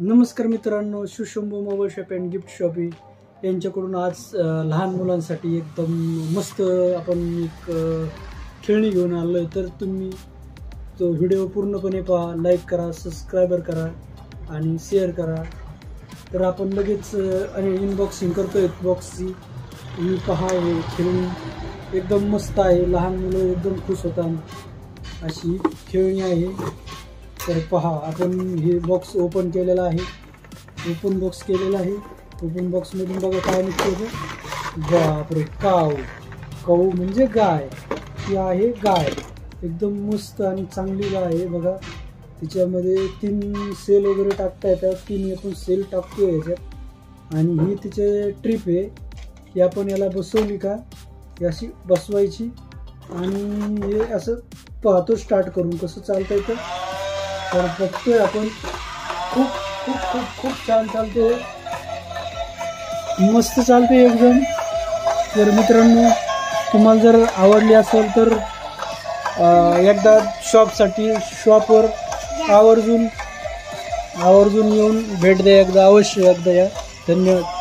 नमस्कार मित्रांनो Sushambhu mobile shop and gift shoppe यांच्याकडून आज लहान मुलांसाठी एकदम मस्त आपण एक खेळणी घेऊन आलो आहे तर तुम्ही तो व्हिडिओ पूर्णपणे पहा लाईक करा सबस्क्रायबर करा आणि शेअर करा. तर आपण लगेच आणि इनबॉक्सिंग करतो आहे बॉक्सची तुम्ही पहा हे खेळणी एकदम मस्त आहे. लहान मुलं एकदम खुश होतात. अशी खेळणी आहे. तर पहा आपण हे बॉक्स ओपन केलेला आहे. ओपन बॉक्स केलेला आहे. ओपन बॉक्समधून बघा काय निघतो बापरे काव काऊ म्हणजे गाय. ती आहे गाय. एकदम मस्त आणि चांगली गाय आहे बघा. तिच्यामध्ये तीन सेल वगैरे टाकता येतात तीन आपण सेल टाकतो याच्यात आणि ही तिचे ट्रिप आहे. ही आपण याला बसवली का? ही अशी बसवायची. आणि हे असं पाहतो स्टार्ट करून कसं चालतं तर तर बघतोय आपण. खूप खूप खूप खूप छान चालते मस्त चालते एकदम. तर मित्रांनो तुम्हाला जर आवडली असेल तर एकदा शॉपसाठी शॉपवर आवर्जून आवर्जून येऊन भेट द्या एकदा. अवश्य एकदा या. धन्यवाद.